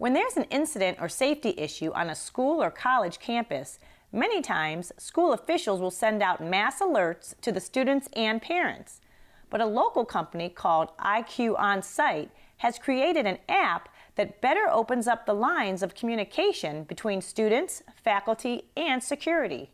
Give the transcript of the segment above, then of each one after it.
When there's an incident or safety issue on a school or college campus, many times school officials will send out mass alerts to the students and parents. But a local company called IQ On Site has created an app that better opens up the lines of communication between students, faculty, and security.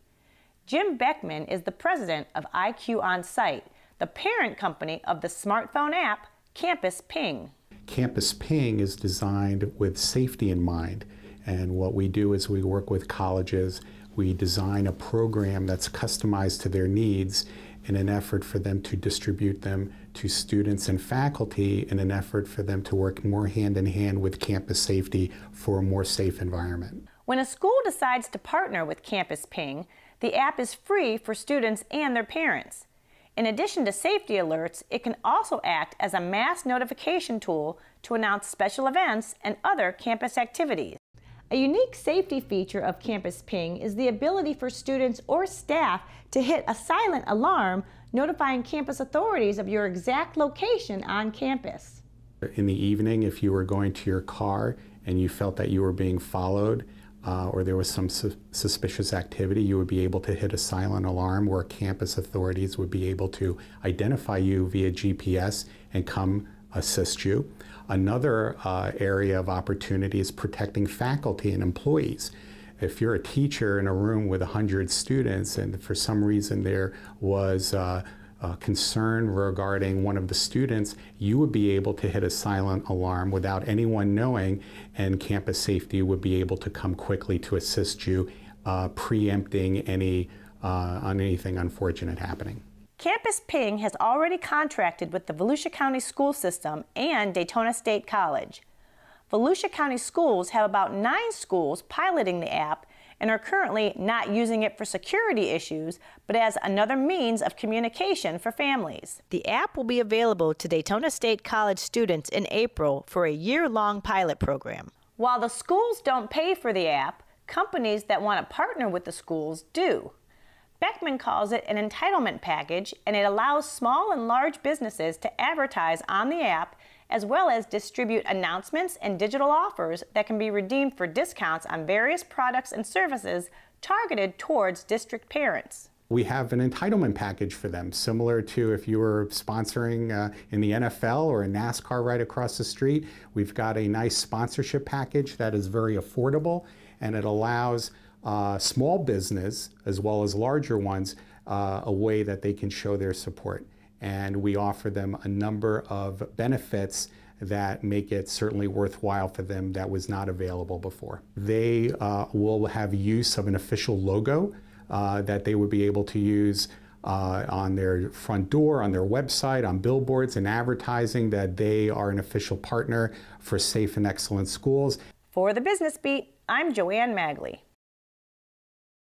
Jim Beckman is the president of IQ On Site, the parent company of the smartphone app Campus Ping. Campus Ping is designed with safety in mind. And what we do is we work with colleges, we design a program that's customized to their needs in an effort for them to distribute them to students and faculty in an effort for them to work more hand in hand with campus safety for a more safe environment. When a school decides to partner with Campus Ping, the app is free for students and their parents. In addition to safety alerts, it can also act as a mass notification tool to announce special events and other campus activities. A unique safety feature of Campus Ping is the ability for students or staff to hit a silent alarm notifying campus authorities of your exact location on campus. In the evening, if you were going to your car and you felt that you were being followed, uh, or there was some su suspicious activity, you would be able to hit a silent alarm where campus authorities would be able to identify you via GPS and come assist you. Another uh, area of opportunity is protecting faculty and employees. If you're a teacher in a room with 100 students and for some reason there was uh, uh, concern regarding one of the students, you would be able to hit a silent alarm without anyone knowing, and campus safety would be able to come quickly to assist you, uh, preempting any uh, on anything unfortunate happening. Campus Ping has already contracted with the Volusia County School System and Daytona State College. Volusia County Schools have about nine schools piloting the app and are currently not using it for security issues, but as another means of communication for families. The app will be available to Daytona State College students in April for a year long pilot program. While the schools don't pay for the app, companies that want to partner with the schools do. Beckman calls it an entitlement package, and it allows small and large businesses to advertise on the app as well as distribute announcements and digital offers that can be redeemed for discounts on various products and services targeted towards district parents. We have an entitlement package for them, similar to if you were sponsoring uh, in the NFL or a NASCAR right across the street. We've got a nice sponsorship package that is very affordable and it allows uh, small business as well as larger ones uh, a way that they can show their support and we offer them a number of benefits that make it certainly worthwhile for them that was not available before. They uh, will have use of an official logo uh, that they would be able to use uh, on their front door, on their website, on billboards and advertising that they are an official partner for safe and excellent schools. For the Business Beat, I'm Joanne Magley.